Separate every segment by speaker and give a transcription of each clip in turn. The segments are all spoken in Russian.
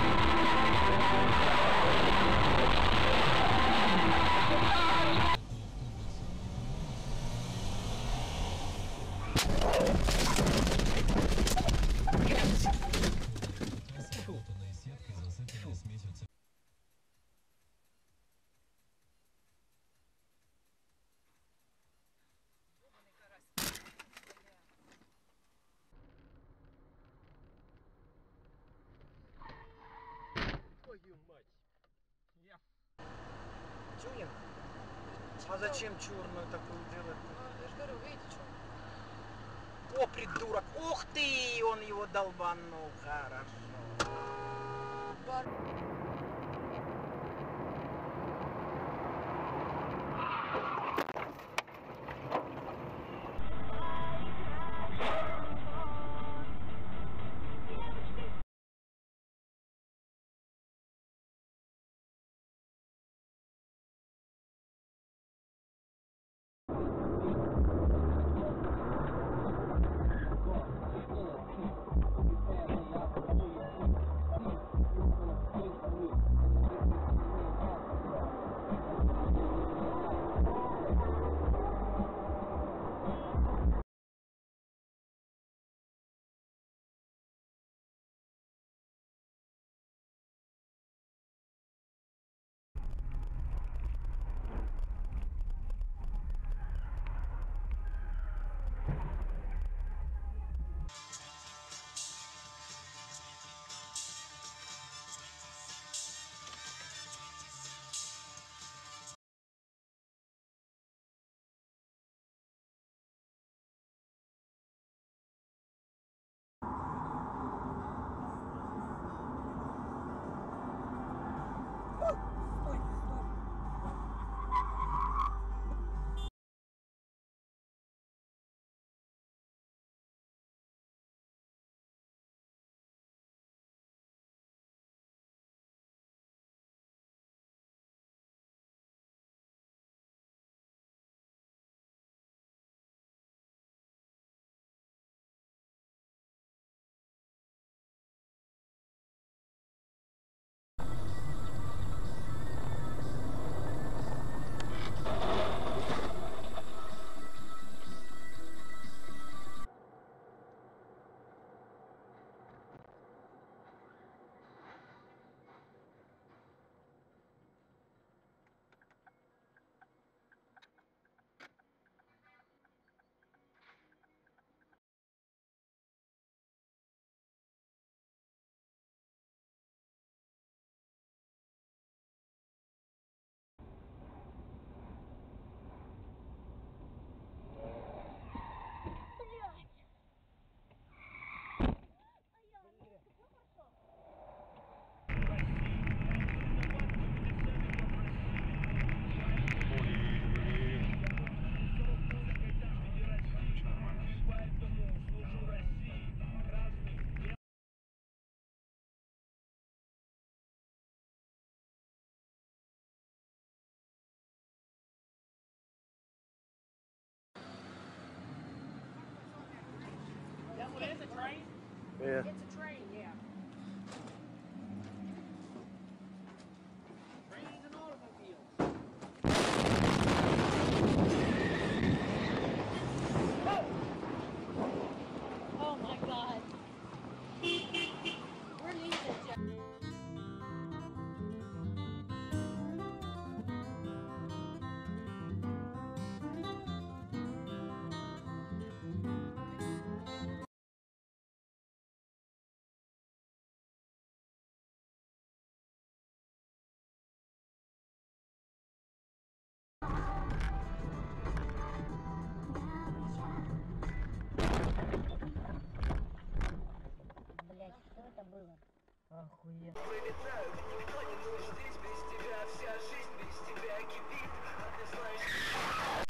Speaker 1: Thank мать. Я
Speaker 2: Тюнинг? А зачем черную такую делать?
Speaker 3: Ну, я же говорю, видите, что?
Speaker 2: О, придурок! Ух ты! Он его долбанул. Хорошо.
Speaker 3: Бар...
Speaker 2: train?
Speaker 4: Yeah.
Speaker 2: It's a train, yeah. Охуенно.
Speaker 5: Вылетаю, никто не нужен здесь без тебя Вся жизнь без тебя кипит, а ты знаешь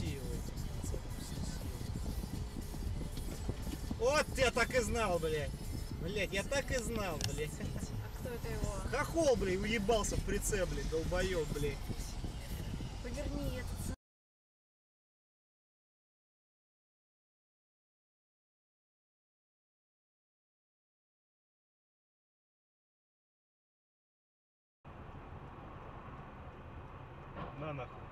Speaker 1: Его. Вот я так и знал, блядь. Блядь, я так и знал, блядь.
Speaker 3: А кто это его?
Speaker 1: Хохол, блядь, уебался в прицеп, блядь, долбоёб, блядь.
Speaker 3: Поверни этот
Speaker 4: На нахуй.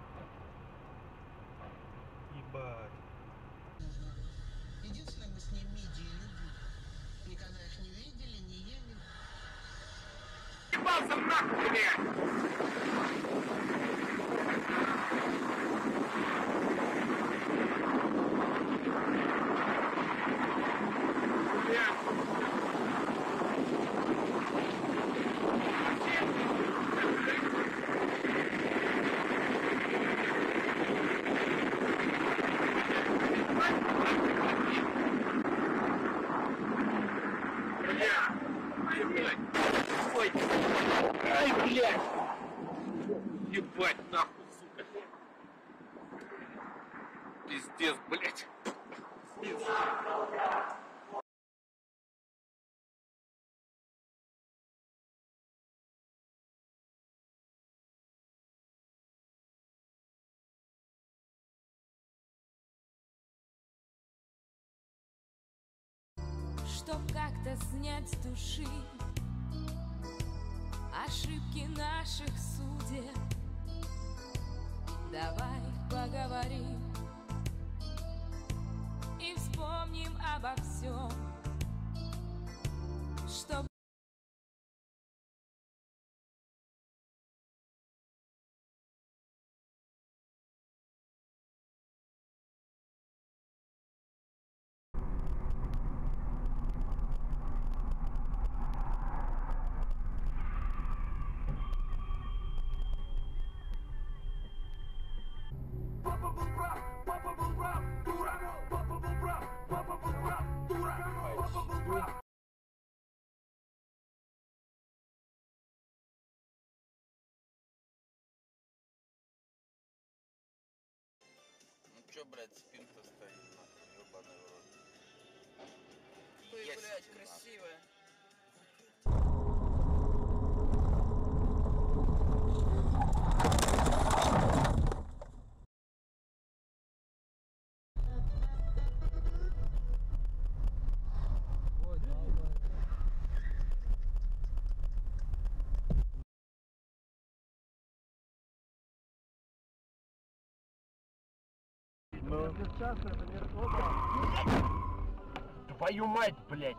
Speaker 6: Yeah. Пиздец, блядь.
Speaker 7: Чтоб как-то снять с души Ошибки наших судеб Давай поговорим И вспомним обо всем Чтоб
Speaker 6: Чё, блядь, спинка стоит, нахуй, ебаный в рот.
Speaker 8: Ой, блядь, красивая.
Speaker 4: Ну,
Speaker 1: Твою мать, блядь.